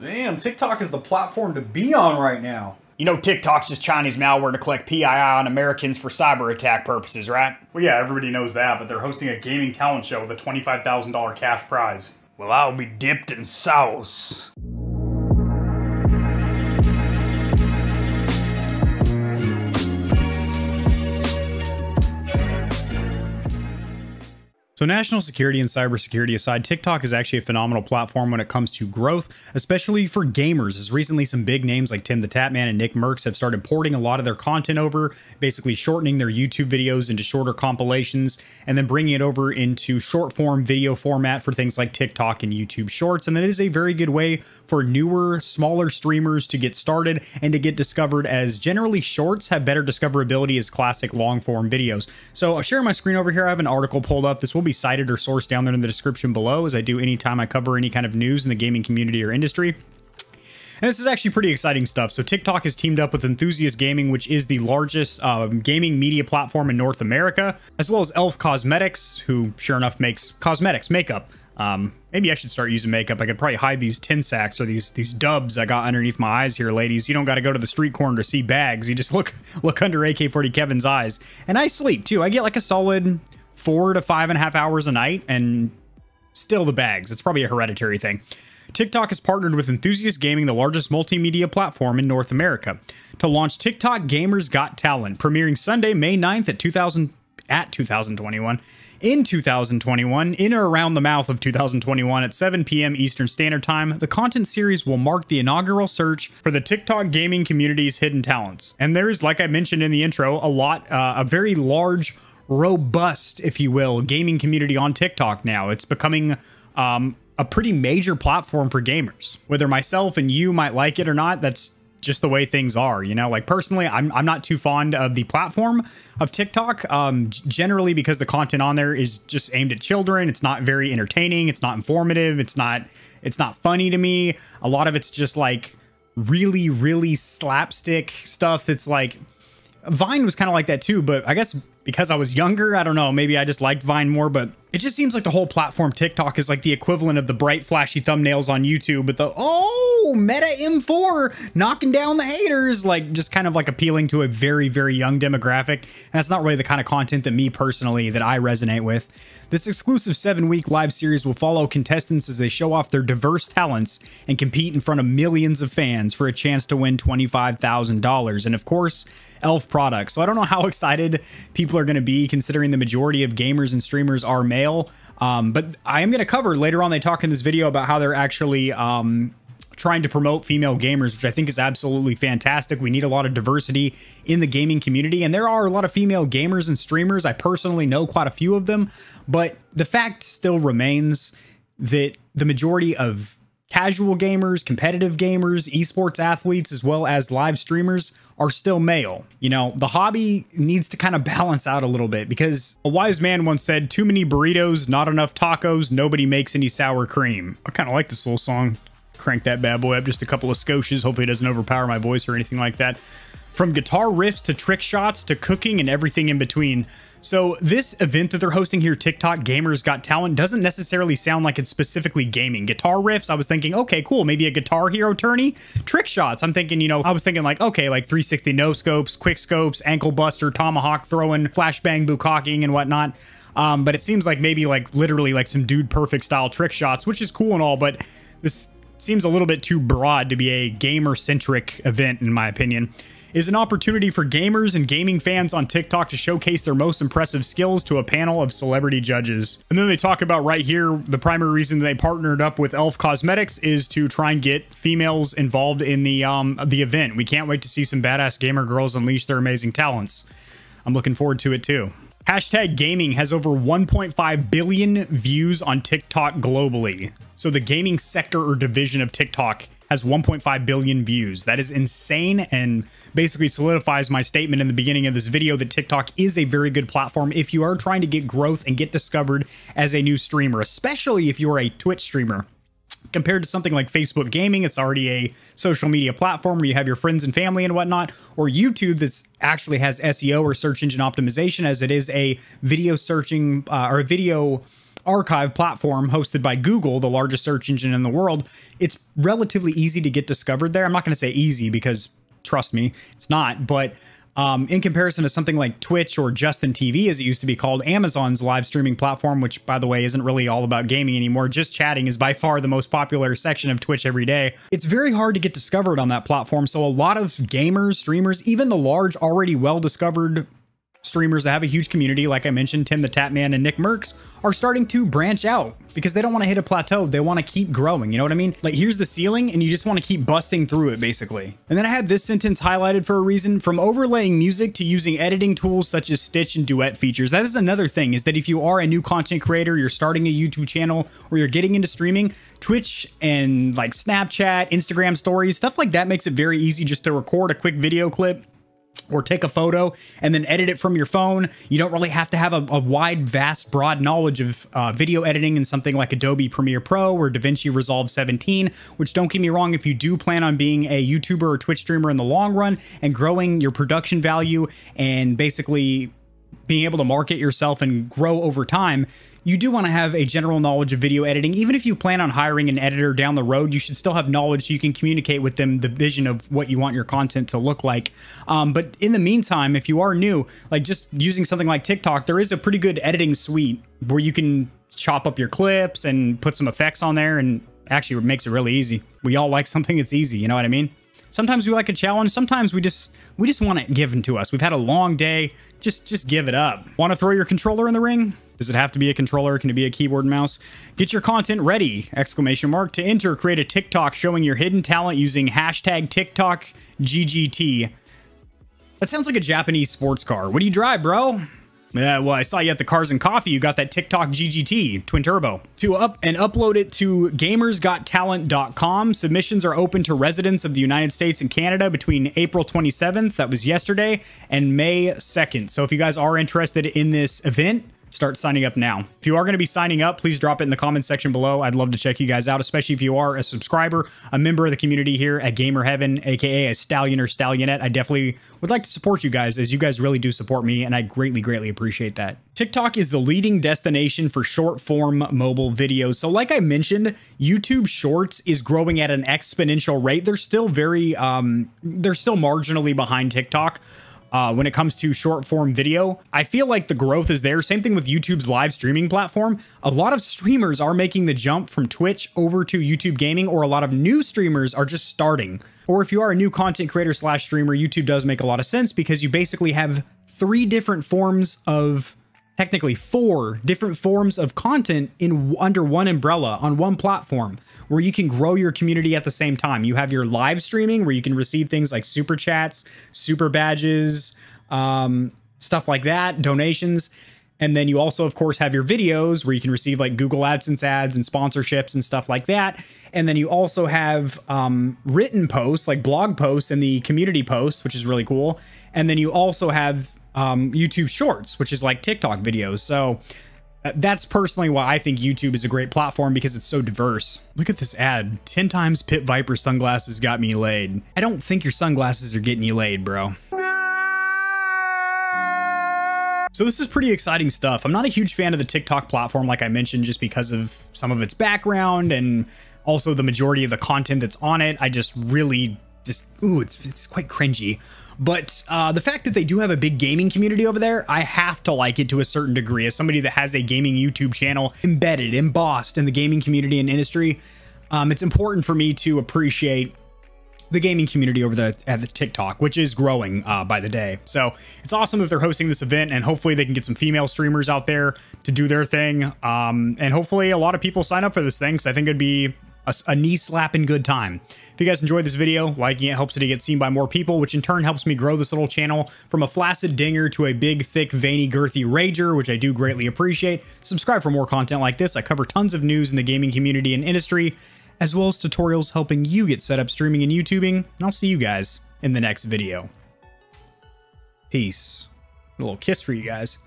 Damn, TikTok is the platform to be on right now. You know TikTok's just Chinese malware to collect PII on Americans for cyber attack purposes, right? Well, yeah, everybody knows that, but they're hosting a gaming talent show with a $25,000 cash prize. Well, I'll be dipped in sauce. So, national security and cybersecurity aside, TikTok is actually a phenomenal platform when it comes to growth, especially for gamers. As recently, some big names like Tim the Tatman and Nickmercs have started porting a lot of their content over, basically shortening their YouTube videos into shorter compilations, and then bringing it over into short form video format for things like TikTok and YouTube Shorts. And that is a very good way for newer, smaller streamers to get started and to get discovered, as generally shorts have better discoverability as classic long form videos. So, I'll share my screen over here. I have an article pulled up. This will be be cited or sourced down there in the description below, as I do anytime I cover any kind of news in the gaming community or industry. And this is actually pretty exciting stuff. So TikTok has teamed up with Enthusiast Gaming, which is the largest um, gaming media platform in North America, as well as Elf Cosmetics, who sure enough makes cosmetics, makeup. Um, maybe I should start using makeup. I could probably hide these tin sacks or these these dubs I got underneath my eyes here, ladies. You don't got to go to the street corner to see bags. You just look look under AK-40 Kevin's eyes. And I sleep too. I get like a solid four to five and a half hours a night and still the bags. It's probably a hereditary thing. TikTok has partnered with Enthusiast Gaming, the largest multimedia platform in North America, to launch TikTok Gamers Got Talent, premiering Sunday, May 9th at 2000 at 2021 in 2021 in or around the mouth of 2021 at 7 p.m. Eastern Standard Time. The content series will mark the inaugural search for the TikTok gaming community's hidden talents. And there's like I mentioned in the intro, a lot uh, a very large robust, if you will, gaming community on TikTok now. It's becoming um, a pretty major platform for gamers. Whether myself and you might like it or not, that's just the way things are, you know. Like personally, I'm I'm not too fond of the platform of TikTok. Um, generally because the content on there is just aimed at children. It's not very entertaining. It's not informative. It's not it's not funny to me. A lot of it's just like really really slapstick stuff. That's like Vine was kind of like that too, but I guess because I was younger, I don't know, maybe I just liked Vine more, but it just seems like the whole platform TikTok is like the equivalent of the bright flashy thumbnails on YouTube but the oh, Meta M4 knocking down the haters, like just kind of like appealing to a very very young demographic. And that's not really the kind of content that me personally that I resonate with. This exclusive 7-week live series will follow contestants as they show off their diverse talents and compete in front of millions of fans for a chance to win $25,000 and of course, elf products. So I don't know how excited people are going to be considering the majority of gamers and streamers are male. Um, but I am going to cover later on. They talk in this video about how they're actually um, trying to promote female gamers, which I think is absolutely fantastic. We need a lot of diversity in the gaming community, and there are a lot of female gamers and streamers. I personally know quite a few of them, but the fact still remains that the majority of Casual gamers, competitive gamers, esports athletes, as well as live streamers are still male. You know, the hobby needs to kind of balance out a little bit because a wise man once said, too many burritos, not enough tacos, nobody makes any sour cream. I kind of like this little song. Crank that bad boy up just a couple of scotches. Hopefully it doesn't overpower my voice or anything like that. From guitar riffs to trick shots to cooking and everything in between. So this event that they're hosting here, TikTok Gamers Got Talent, doesn't necessarily sound like it's specifically gaming. Guitar riffs, I was thinking, okay, cool, maybe a Guitar Hero tourney. Trick shots, I'm thinking, you know, I was thinking like, okay, like 360 no scopes, quick scopes, ankle buster, tomahawk throwing, flashbang bukkake and whatnot. Um, but it seems like maybe like literally like some dude perfect style trick shots, which is cool and all, but this seems a little bit too broad to be a gamer centric event in my opinion is an opportunity for gamers and gaming fans on TikTok to showcase their most impressive skills to a panel of celebrity judges. And then they talk about right here, the primary reason they partnered up with Elf Cosmetics is to try and get females involved in the um, the event. We can't wait to see some badass gamer girls unleash their amazing talents. I'm looking forward to it too. Hashtag gaming has over 1.5 billion views on TikTok globally. So the gaming sector or division of TikTok has 1.5 billion views. That is insane and basically solidifies my statement in the beginning of this video that TikTok is a very good platform if you are trying to get growth and get discovered as a new streamer, especially if you're a Twitch streamer. Compared to something like Facebook Gaming, it's already a social media platform where you have your friends and family and whatnot, or YouTube that actually has SEO or search engine optimization, as it is a video searching uh, or a video archive platform hosted by Google, the largest search engine in the world, it's relatively easy to get discovered there. I'm not going to say easy because trust me, it's not, but um, in comparison to something like Twitch or Justin TV, as it used to be called, Amazon's live streaming platform, which by the way isn't really all about gaming anymore, just chatting is by far the most popular section of Twitch every day. It's very hard to get discovered on that platform, so a lot of gamers, streamers, even the large, already well discovered streamers that have a huge community, like I mentioned, Tim the Tatman and Nickmercs, are starting to branch out because they don't want to hit a plateau. They want to keep growing. You know what I mean? Like here's the ceiling and you just want to keep busting through it basically. And then I have this sentence highlighted for a reason. From overlaying music to using editing tools such as Stitch and Duet features. That is another thing is that if you are a new content creator, you're starting a YouTube channel or you're getting into streaming, Twitch and like Snapchat, Instagram stories, stuff like that makes it very easy just to record a quick video clip or take a photo and then edit it from your phone. You don't really have to have a, a wide, vast, broad knowledge of uh, video editing in something like Adobe Premiere Pro or DaVinci Resolve 17, which don't get me wrong, if you do plan on being a YouTuber or Twitch streamer in the long run and growing your production value and basically being able to market yourself and grow over time, you do want to have a general knowledge of video editing. Even if you plan on hiring an editor down the road, you should still have knowledge so you can communicate with them the vision of what you want your content to look like. Um, but in the meantime, if you are new, like just using something like TikTok, there is a pretty good editing suite where you can chop up your clips and put some effects on there and actually it makes it really easy. We all like something that's easy, you know what I mean? Sometimes we like a challenge. Sometimes we just we just want it given to us. We've had a long day. Just just give it up. Want to throw your controller in the ring? Does it have to be a controller? Can it be a keyboard and mouse? Get your content ready! Exclamation mark. To enter, create a TikTok showing your hidden talent using hashtag TikTok GGT. That sounds like a Japanese sports car. What do you drive, bro? Yeah, well, I saw you at the Cars and Coffee. You got that TikTok GGT twin turbo. To up and upload it to gamersgottalent.com. Submissions are open to residents of the United States and Canada between April 27th, that was yesterday, and May 2nd. So if you guys are interested in this event, start signing up now. If you are going to be signing up, please drop it in the comments section below. I'd love to check you guys out, especially if you are a subscriber, a member of the community here at Gamer Heaven, aka a stallion or stallionette. I definitely would like to support you guys as you guys really do support me, and I greatly, greatly appreciate that. TikTok is the leading destination for short form mobile videos. So, like I mentioned, YouTube Shorts is growing at an exponential rate. They're still very, um, they're still marginally behind TikTok uh, when it comes to short form video. I feel like the growth is there. Same thing with YouTube's live streaming platform. A lot of streamers are making the jump from Twitch over to YouTube gaming, or a lot of new streamers are just starting. Or if you are a new content creator slash streamer, YouTube does make a lot of sense because you basically have three different forms of technically four different forms of content in under one umbrella on one platform where you can grow your community at the same time. You have your live streaming where you can receive things like super chats, super badges, um, stuff like that, donations. And then you also, of course, have your videos where you can receive like Google AdSense ads and sponsorships and stuff like that. And then you also have um, written posts, like blog posts and the community posts, which is really cool. And then you also have um, YouTube Shorts, which is like TikTok videos. So uh, that's personally why I think YouTube is a great platform because it's so diverse. Look at this ad 10 times Pit Viper sunglasses got me laid. I don't think your sunglasses are getting you laid, bro. So this is pretty exciting stuff. I'm not a huge fan of the TikTok platform, like I mentioned, just because of some of its background and also the majority of the content that's on it. I just really just, ooh, it's, it's quite cringy. But uh, the fact that they do have a big gaming community over there, I have to like it to a certain degree. As somebody that has a gaming YouTube channel embedded, embossed in the gaming community and industry, um, it's important for me to appreciate the gaming community over the at the TikTok, which is growing uh, by the day. So it's awesome that they're hosting this event, and hopefully they can get some female streamers out there to do their thing. Um, and hopefully a lot of people sign up for this thing because I think it'd be a, a knee slapping good time. If you guys enjoyed this video, liking it helps it to get seen by more people, which in turn helps me grow this little channel from a flaccid dinger to a big, thick, veiny, girthy rager, which I do greatly appreciate. Subscribe for more content like this. I cover tons of news in the gaming community and industry, as well as tutorials helping you get set up streaming and YouTubing, and I'll see you guys in the next video. Peace. A little kiss for you guys.